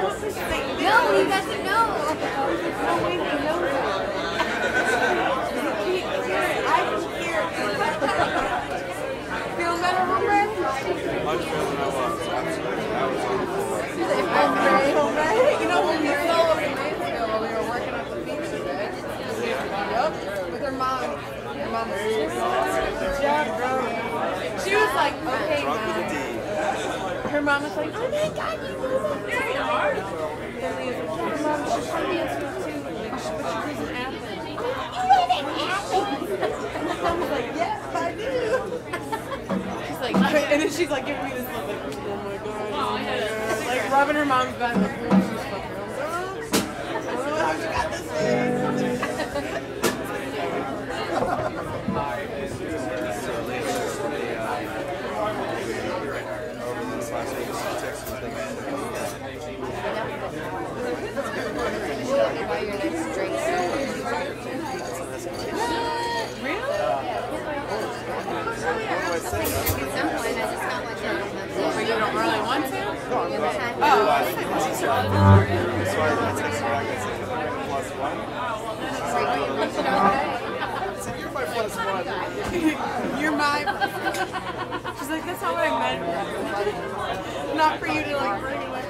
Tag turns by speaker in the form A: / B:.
A: No, he doesn't know.
B: No way he knows that. I can hear it. Feel better, hombre?
C: Much better than I was. Absolutely. I was on the floor.
B: Hombre, hombre. You know when we saw a few days ago while we were working at the pizza bed? Yep. With her mom. Her mom was good job, bro. She was like, okay, mom. Her mom was like, oh my god, you move There you are. Then Leah's like, her mom, she's from Mansfield too. Like, she, but she lives in Athens. You live in Athens? I was like, oh, yes, I do. She's like, and then she's like giving me this look like, oh my god, oh god. Like rubbing her mom's back. Like, oh, she's fucking. I don't know how she got this face.
C: So later, they, uh, over this last week, she texted me,
A: You should let me buy your next drink
B: you don't really want to?
A: Oh.
C: so I texted her, I guess, plus one. So you're my plus one.
B: You're my. She's like, that's not what I meant. Not for you to like bring name.